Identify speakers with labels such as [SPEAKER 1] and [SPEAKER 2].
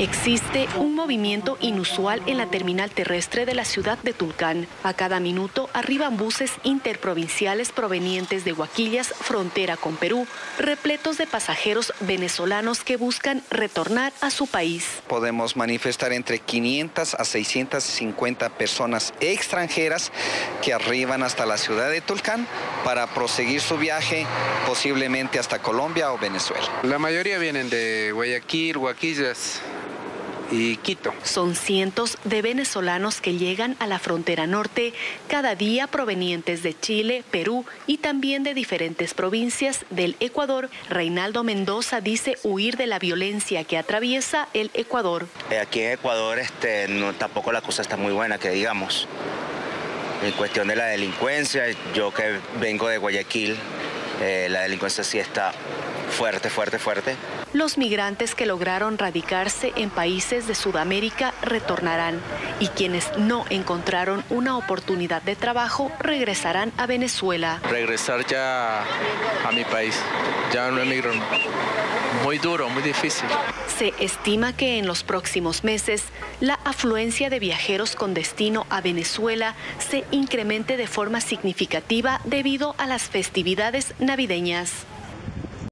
[SPEAKER 1] Existe un movimiento inusual en la terminal terrestre de la ciudad de Tulcán. A cada minuto arriban buses interprovinciales provenientes de Huaquillas, frontera con Perú, repletos de pasajeros venezolanos que buscan retornar a su país.
[SPEAKER 2] Podemos manifestar entre 500 a 650 personas extranjeras que arriban hasta la ciudad de Tulcán para proseguir su viaje posiblemente hasta Colombia o Venezuela.
[SPEAKER 3] La mayoría vienen de Guayaquil, Huaquillas, y Quito.
[SPEAKER 1] Son cientos de venezolanos que llegan a la frontera norte cada día provenientes de Chile, Perú y también de diferentes provincias del Ecuador. Reinaldo Mendoza dice huir de la violencia que atraviesa el Ecuador.
[SPEAKER 4] Eh, aquí en Ecuador este, no, tampoco la cosa está muy buena, que digamos. En cuestión de la delincuencia, yo que vengo de Guayaquil, eh, la delincuencia sí está fuerte, fuerte, fuerte.
[SPEAKER 1] Los migrantes que lograron radicarse en países de Sudamérica retornarán y quienes no encontraron una oportunidad de trabajo regresarán a Venezuela.
[SPEAKER 5] Regresar ya a mi país, ya no emigro. Muy duro, muy difícil.
[SPEAKER 1] Se estima que en los próximos meses la afluencia de viajeros con destino a Venezuela se incremente de forma significativa debido a las festividades navideñas.